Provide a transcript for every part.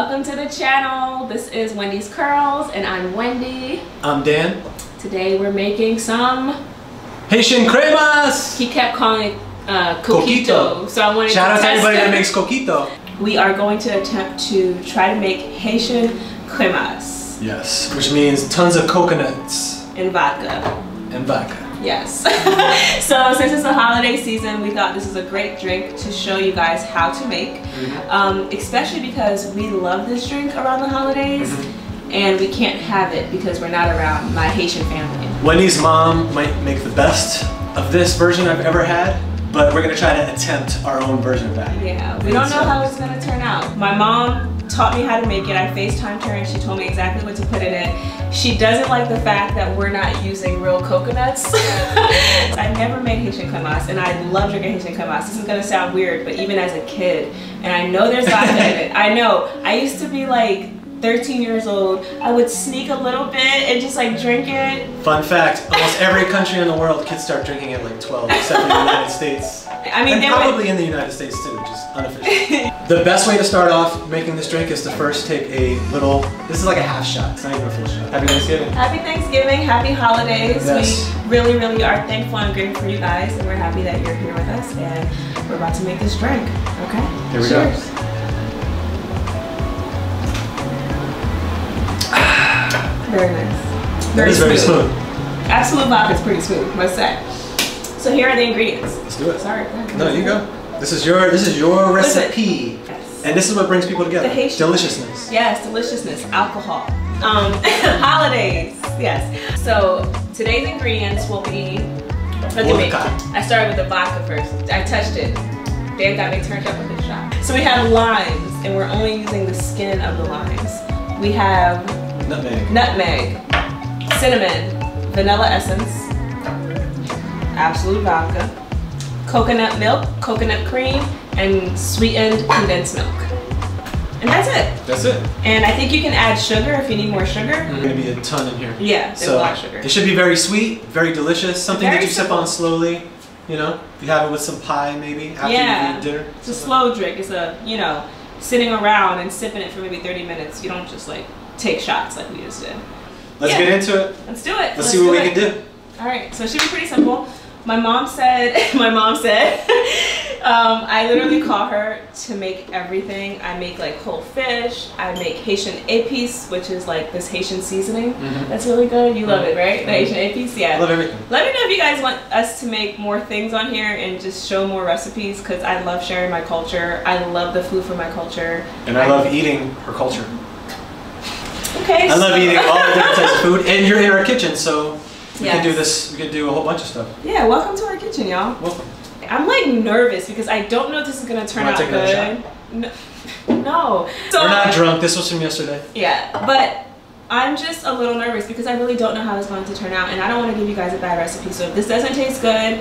Welcome to the channel. This is Wendy's Curls and I'm Wendy. I'm Dan. Today we're making some, Haitian cremas! he kept calling it uh, coquito. Coquito. So I wanted Shout to Shout out to everybody it. that makes coquito. We are going to attempt to try to make Haitian cremas Yes, which means tons of coconuts in vodka. and vodka. Yes. so since it's the holiday season, we thought this is a great drink to show you guys how to make. Um, especially because we love this drink around the holidays and we can't have it because we're not around my Haitian family. Wendy's mom might make the best of this version I've ever had, but we're gonna try to attempt our own version of that. Yeah, we don't know how it's gonna turn out. My mom taught me how to make it. I FaceTimed her and she told me exactly what to put in it. She doesn't like the fact that we're not using real coconuts. I never made Haitian cremas and I love drinking Haitian cremas. This is gonna sound weird, but even as a kid, and I know there's vodka in it. I know. I used to be like 13 years old. I would sneak a little bit and just like drink it. Fun fact, almost every country in the world kids start drinking at like 12, except for the United States. I mean, and there would- probably in the United States too, just unofficial. the best way to start off making this drink is to first take a little, this is like a half shot, it's not even a full shot. Happy Thanksgiving. Happy Thanksgiving, happy holidays. Yes. We really, really are thankful and grateful for you guys, and we're happy that you're here with us. And we're about to make this drink. Okay? Here we go. Very nice. That is very smooth. Absolut vodka is pretty smooth, must say. So here are the ingredients. Let's do it. Sorry. No, you go. This is your this is your recipe. Yes. And this is what brings people together. The Haitian- Deliciousness. Yes, deliciousness, alcohol. Um, holidays, yes. So today's ingredients will be, look at me. Vodka. I started with the vodka first. I touched it. Dan got me turned up with his shot. So we have limes, and we're only using the skin of the limes. We have Nutmeg. nutmeg, cinnamon, vanilla essence, Absolut vodka, coconut milk, coconut cream, and sweetened condensed milk. And that's it. That's it. And I think you can add sugar if you need more sugar. There's gonna be a ton in here. Yeah, there's a So lot of sugar. it should be very sweet, very delicious, something Very that you sip on slowly. You know, if you have it with some pie maybe after Yeah. you eat dinner. It's a slow drink. It's a, you know, sitting around and sipping it for maybe 30 minutes. You don't just like take shots like we just did. Let's Yeah. get into it. Let's do it. Let's, see what we do can do. All right, so it should be pretty simple. My mom said, my mom said, um, I literally call her to make everything. I make like whole fish. I make Haitian épices, which is like this Haitian seasoning. Mhm. That's really good. You love it, right? The Mhm. Haitian épices, yeah. I love everything. Let me know if you guys want us to make more things on here and just show more recipes because I love sharing my culture. I love the food from my culture. And I love eating her culture. Okay. I love eating all the different types of food, and you're in our kitchen, so we can do this. We can do a whole bunch of stuff. Yeah, welcome to our kitchen, y'all. Welcome. I'm like nervous because I don't know if this is gonna turn out take good. No. no. So We're not drunk. This was from yesterday. yeah, but I'm just a little nervous because I really don't know how it's going to turn out, and I don't want to give you guys a bad recipe. So if this doesn't taste good,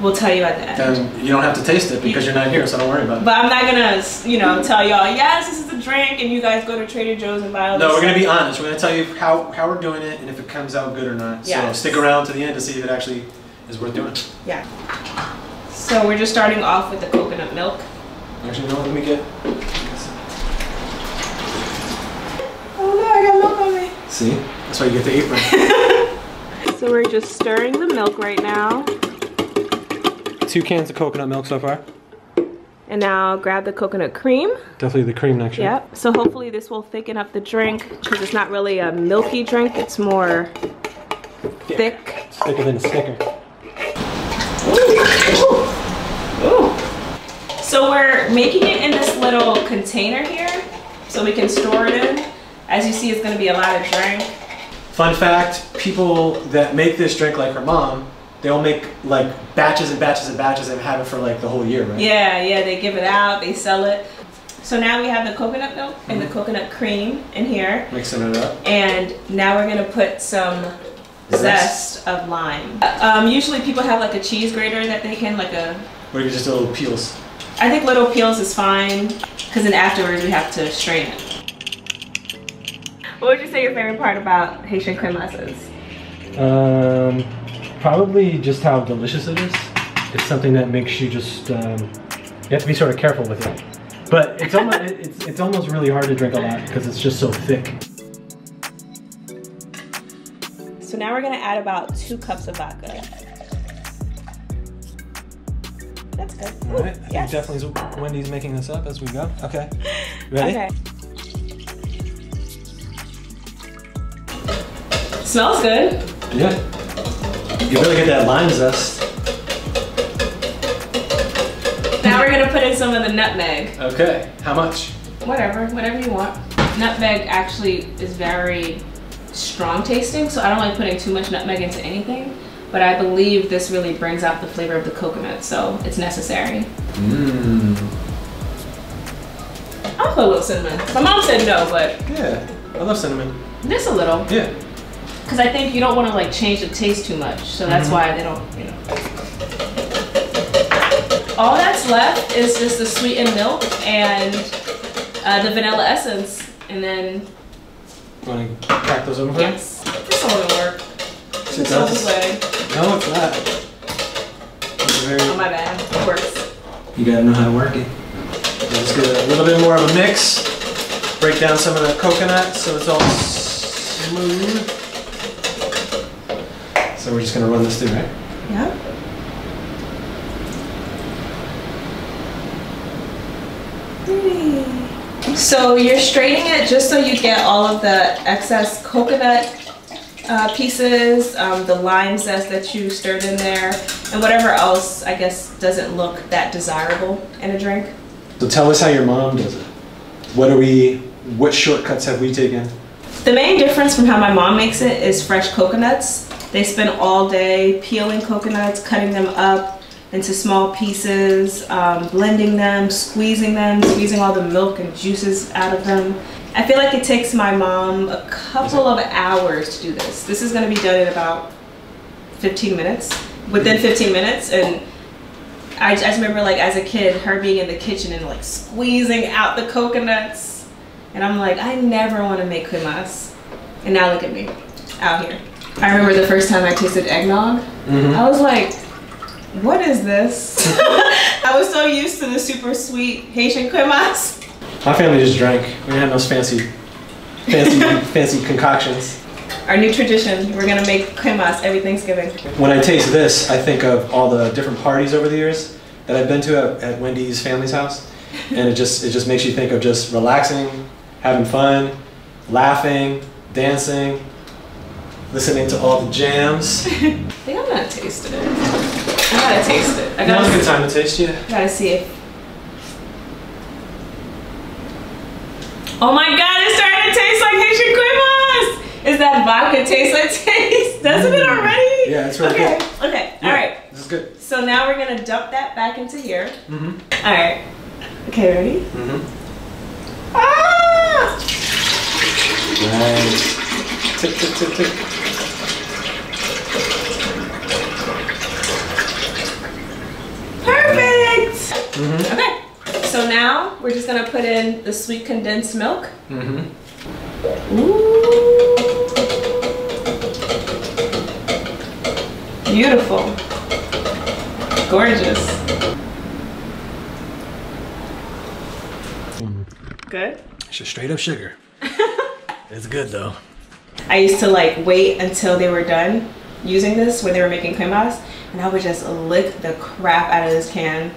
we'll tell you at the end. And you don't have to taste it because you're not here, so don't worry about it. But I'm not gonna, you know, tell y'all, yes, this is the drink, and you guys go to Trader Joe's and buy all No, we're gonna be honest. We're gonna tell you how, how we're doing it and if it comes out good or not. So stick around to the end to see if it actually is worth doing. Yeah. So we're just starting off with the coconut milk. Actually, no, let me get. Oh no, I got milk on me. See? That's why you get the apron. So we're just stirring the milk right now. Two cans of coconut milk so far. And now grab the coconut cream. Definitely the cream next year. Yep. So hopefully this will thicken up the drink because it's not really a milky drink. It's more thick. it's Thicker than a Snicker. Ooh. So we're making it in this little container here so we can store it in. As you see, it's gonna be a lot of drink. Fun fact: people that make this drink, like her mom, they'll make like batches and batches and batches and have it for like the whole year, right? Yeah, yeah, they give it out, they sell it. So now we have the coconut milk and the coconut cream in here. Mixing it up. And now we're gonna put some zest of lime. Um, usually people have like a cheese grater that they can, like a, Or you just do little peels. I think little peels is fine because then afterwards we have to strain it. What would you say your favorite part about Haitian cremas is? Um, probably just how delicious it is. It's something that makes you just um, you have to be sort of careful with it. But it's almost it's it's almost really hard to drink a lot because it's just so thick. So now we're gonna add about two cups of vodka. That's good. All right. I yes. think definitely Wendy's making this up as we go. Okay. Ready? Okay. Smells good. Yeah. You really get that lime zest. Now we're gonna put in some of the nutmeg. Okay. How much? Whatever, whatever you want. Nutmeg actually is very strong tasting, so I don't like putting too much nutmeg into anything. But I believe this really brings out the flavor of the coconut, so it's necessary. Mmm. I'll put a little cinnamon. My mom said no, but Yeah. I love cinnamon. just a little. Yeah. Because I think you don't want to like change the taste too much, so that's Mhm. why they don't, you know. All that's left is just the sweetened milk and uh, the vanilla essence, and then Want to crack those open? yes, this one will work. It does. way. No, it's not. It's very. Oh my bad, it works. You gotta know how to work it. Just get a little bit more of a mix. Break down some of the coconut so it's all smooth. So we're just gonna run this through, right? Yeah. So you're straining it just so you get all of the excess coconut uh, pieces, um, the lime zest that you stirred in there, and whatever else I guess doesn't look that desirable in a drink. So tell us how your mom does it. What are we? What shortcuts have we taken? The main difference from how my mom makes it is fresh coconuts. They spend all day peeling coconuts, cutting them up into small pieces, um, blending them, squeezing them, squeezing all the milk and juices out of them. I feel like it takes my mom a couple of hours to do this. This is gonna be done in about 15 minutes, within 15 minutes. And I just remember like as a kid, her being in the kitchen and like squeezing out the coconuts. And I'm like, I never want to make cremas. And now look at me, out here. I remember the first time I tasted eggnog. Mm-hmm. I was like, what is this? I was so used to the super sweet Haitian cremas. My family just drank. We didn't have those fancy, fancy, fancy concoctions. Our new tradition, we're gonna make cremas every Thanksgiving. When I taste this, I think of all the different parties over the years that I've been to at, at Wendy's family's house, and it just it just makes you think of just relaxing, having fun, laughing, dancing, listening to all the jams. I think I'm gonna taste it. I gotta taste it. I Now's a gotta, good time to taste, yeah. gotta see if. Oh my god, it's starting to taste like Haitian cremas! Is that vodka taste like taste? Doesn't it already? Yeah, it's really okay. good. Okay, Yeah, alright. This is good. So now we're gonna dump that back into here. Mm-hmm. Alright. Okay, ready? Mm-hmm. Ah! Right. Tick, tick, tick, tick. Perfect! Mm-hmm. Okay. So now we're just gonna put in the sweet condensed milk. Mm-hmm. Ooh. Beautiful. Gorgeous. Good. It's just straight up sugar. it's good though. I used to like wait until they were done using this when they were making cremas and I would just lick the crap out of this can.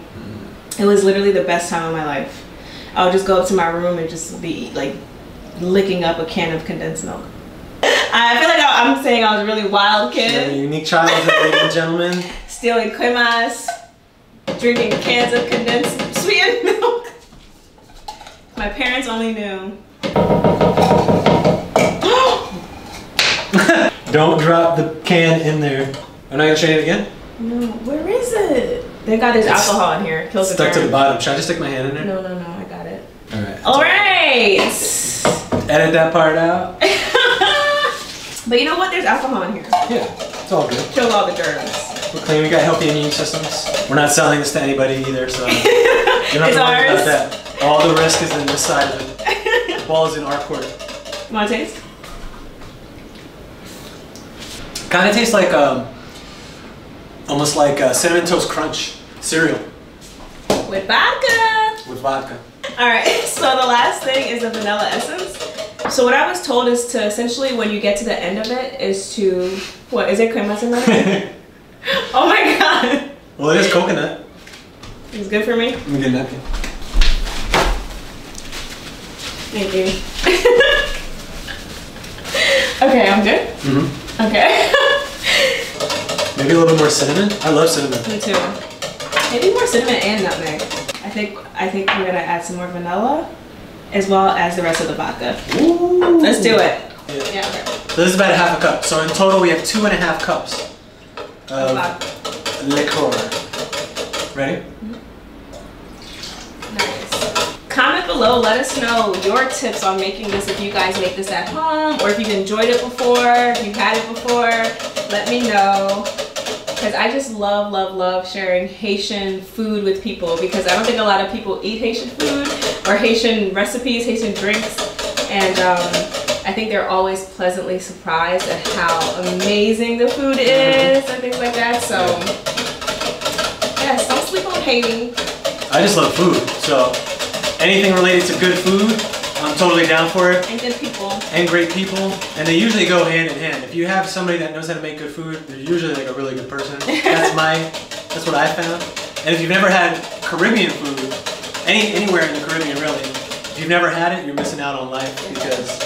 It was literally the best time of my life. I would just go up to my room and just be like licking up a can of condensed milk. I feel like I- I'm saying I was a really wild kid, unique child, ladies and gentlemen. stealing cremas, drinking cans of condensed sweetened milk. My parents only knew. Don't drop the can in there. I'm not gonna show you it again. No, where is it? Thank God there's It's alcohol in here. Kills the Stuck to the bottom. Should I just stick my hand in there? No, no, no, I got it. All right. All right. Edit that part out. but you know what? There's alcohol in here. Yeah, it's all good. Kills all the germs. We're clean. We got healthy immune systems. We're not selling this to anybody either, so you don't have to It's ours. about that. All the risk is in this side of it. The ball is in our court. You want to taste? Kind of tastes like um, almost like uh, cinnamon toast crunch cereal With vodka. with vodka. All right, so the last thing is the vanilla essence. So what I was told is to essentially, when you get to the end of it, is to, what, is it in there? oh my god. well, it is coconut. It's good for me? Let me get a napkin. Thank you. okay, I'm good? Mm-hmm. Okay. Maybe a little bit more cinnamon. I love cinnamon. me too. Maybe more cinnamon and nutmeg. I think I think we're gonna add some more vanilla as well as the rest of the vodka. Ooh. Let's do it. Yeah. Yeah, okay. So this is about a half a cup. So in total, we have two and a half cups of Vodka. liqueur. Ready? Nice. Comment below, let us know your tips on making this if you guys make this at home or if you've enjoyed it before, if you've had it before, let me know. Because I just love, love, love sharing Haitian food with people because I don't think a lot of people eat Haitian food or Haitian recipes, Haitian drinks. And um, I think they're always pleasantly surprised at how amazing the food is and things like that. So, yes, don't sleep on Haiti. I just love food. So anything related to good food, I'm totally down for it. And great people, and they usually go hand in hand. If you have somebody that knows how to make good food, they're usually like a really good person. That's my, that's what I found. And if you've never had Caribbean food, any anywhere in the Caribbean really, if you've never had it, you're missing out on life because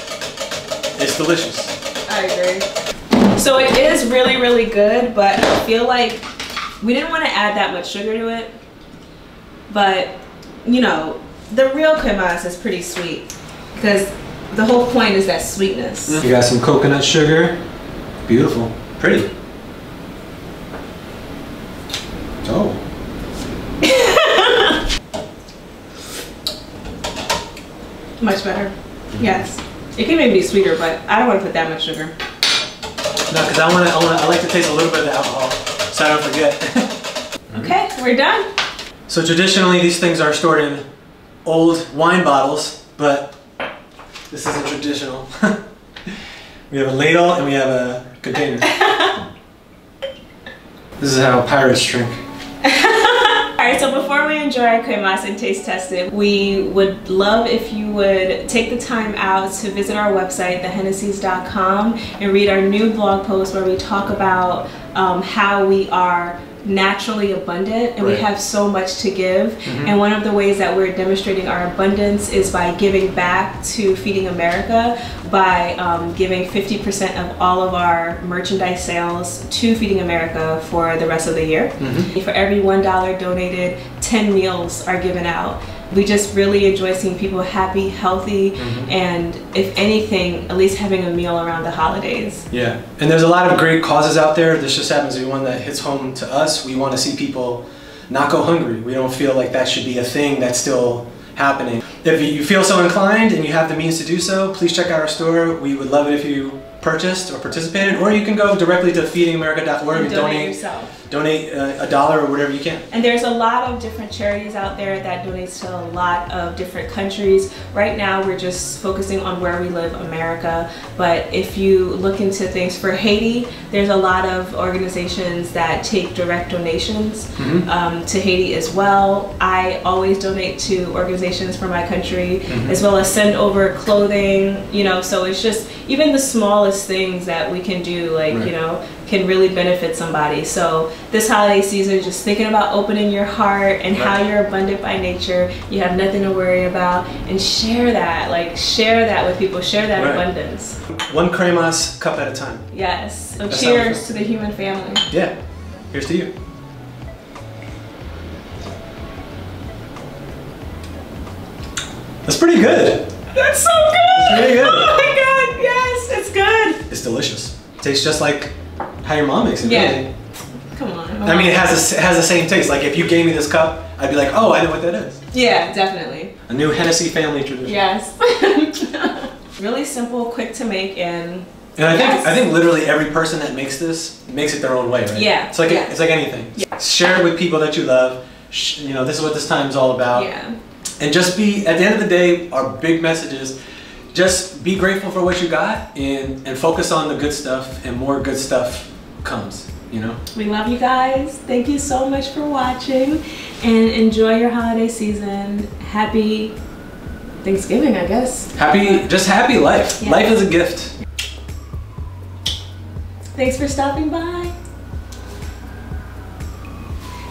it's delicious. I agree. So it is really, really good, but I feel like we didn't want to add that much sugar to it. But, you know, the real cremas is pretty sweet because the whole point is that sweetness. You got some coconut sugar. Beautiful. Pretty. Oh. Much better. Yes. It can maybe be sweeter, but I don't want to put that much sugar. No, because I want to. I want to. I like to taste a little bit of the alcohol, so I don't forget. Okay, we're done. so traditionally, these things are stored in old wine bottles, but this isn't traditional. we have a ladle and we have a container. this is how pirates drink. All right, so before we enjoy our cremas and taste test it, we would love if you would take the time out to visit our website, thehennesseys.com, and read our new blog post where we talk about um, how we are naturally abundant and we have so much to give. And one of the ways that we're demonstrating our abundance is by giving back to Feeding America by um, giving 50% of all of our merchandise sales to Feeding America for the rest of the year. For every $1 donated, 10 meals are given out. We just really enjoy seeing people happy, healthy, mm-hmm. and if anything, at least having a meal around the holidays. Yeah, and there's a lot of great causes out there. This just happens to be one that hits home to us. We want to see people not go hungry. We don't feel like that should be a thing that's still happening. If you feel so inclined and you have the means to do so, please check out our store. We would love it if you purchased or participated, or you can go directly to feedingamerica.org and donate donate yourself. donate uh, a dollar or whatever you can. And there's a lot of different charities out there that donates to a lot of different countries. Right now, we're just focusing on where we live, America. But if you look into things for Haiti, there's a lot of organizations that take direct donations um, to Haiti as well. I always donate to organizations for my country, as well as send over clothing. You know, so it's just even the smallest things that we can do, like Right. you know, can really benefit somebody. So this holiday season, just thinking about opening your heart and how you're abundant by nature, you have nothing to worry about, and share that. Like share that with people. Share that Right. abundance. One cremas cup at a time. Yes. So cheers to the human family. Yeah, here's to you. That's pretty good. That's so good. really good. Oh my god. It's good. It's delicious. Tastes just like how your mom makes it. Yeah. Really. Come on. I mean, it has a, it has the same taste. Like if you gave me this cup, I'd be like, oh, I know what that is. Yeah, definitely. A new Hennessey family tradition. Yes. really simple, quick to make, and And I think Yes. I think literally every person that makes this makes it their own way, right? Yeah, It's like yeah. it's like anything. Share it with people that you love. Sh- You know, this is what this time is all about. yeah. And just be at the end of the day, our big message is just be grateful for what you got and and focus on the good stuff and more good stuff comes, you know? We love you guys. Thank you so much for watching and enjoy your holiday season. Happy Thanksgiving, I guess. Happy, just happy life. Yeah. Life is a gift. Thanks for stopping by.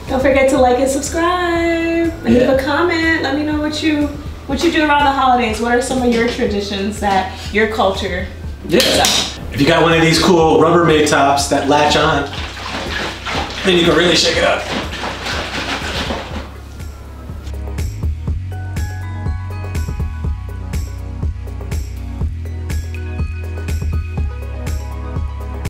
Don't forget to like and subscribe and leave Yeah. a comment. Let me know what you what you do around the holidays. What are some of your traditions that your culture Yeah. If you got one of these cool Rubbermaid tops that latch on, then you can really shake it up.